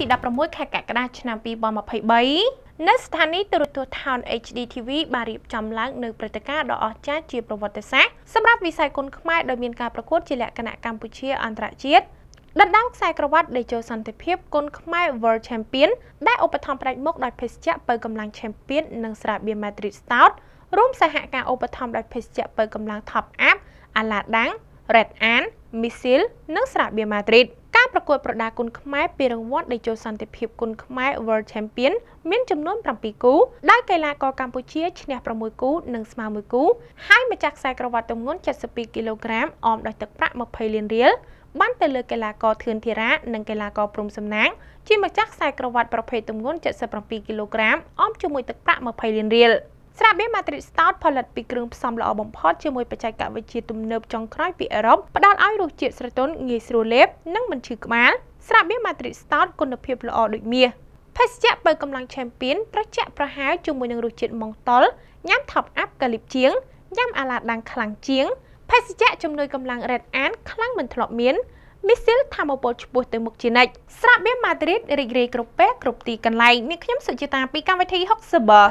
ទី16ខែកក្កដាឆ្នាំ2023នៅស្ថានីយ៍ទូរទស្សន៍ Town HD TV បានរៀបចំឡើងនៅព្រឹត្តិការណ៍ដ៏អស្ចារ្យជាប្រវត្តិសាស្ត្រសម្រាប់វិស័យគុនខ្មែរដោយមានការប្រកួតជាលក្ខណៈកម្ពុជាអន្តរជាតិដណ្ដើមខ្សែក្រវ៉ាត់ដេជោសន្តិភាពគុនខ្មែរ World Champion ដែលឧបត្ថម្ភផ្ដាច់មុខដោយភេសជ្ជៈបើកម្លាំង Champion និងស្រាបៀរ Madrid Stout រួមសហការឧបត្ថម្ភដោយភេសជ្ជៈបើកម្លាំង Top Up អាឡាដាំង Red An, Misil និងស្រាបៀរ Madrid ការ ប្រកួតប្រដាល់គុនខ្មែរពីរង្វាន់ដេជោសន្តិភាពគុនខ្មែរ World Champion មានចំនួន7គូដោយកីឡាករកម្ពុជាឈ្នះ6គូនិងស្មើ1គូហើយម្ចាស់ខ្សែក្រវ៉ាត់ទម្ងន់72គីឡូក្រាមអមដោយទឹកប្រាក់20លានរៀលបានទៅលើកីឡាករធឿនធីរ៉ានិងកីឡាករព្រំសំណាងជាម្ចាស់ខ្សែក្រវ៉ាត់ប្រភេទទម្ងន់77គីឡូក្រាមអមជាមួយទឹកប្រាក់20លានរៀល ស្រាបៀរ Madrid Stout ផលិតពីគ្រឿងផ្សំល្អបំផុតជាមួយបច្ចេកវិទ្យាទំនើបចុងក្រោយពីអឺរ៉ុបផ្ដល់ឲ្យរសជាតិស្រទន់ងាយស្រួលលេបនិងមិនឈឺក្បាលស្រាបៀរ Madrid Stout គុណភាពល្អដូចមាសភេសជ្ជៈបើកម្លាំង Champion ត្រជាក់ប្រហែលជាមួយនឹងរសជាតិម៉ង់តុលញ៉ាំ Top Up កាលីបជាងញ៉ាំអាឡាដាំងខ្លាំងជាងភេសជ្ជៈជំនួយកម្លាំង Red Ant ខ្លាំងមិនធ្លាប់មានមីស៊ីលធម្មពលឆ្ពោះទៅមុខជានិច្ចស្រាបៀរម៉ាឌ្រីតរីករាយគ្រប់ពេលគ្រប់ទីកន្លែងនាងខ្ញុំសុជាតាពីកម្មវិធី60 Bar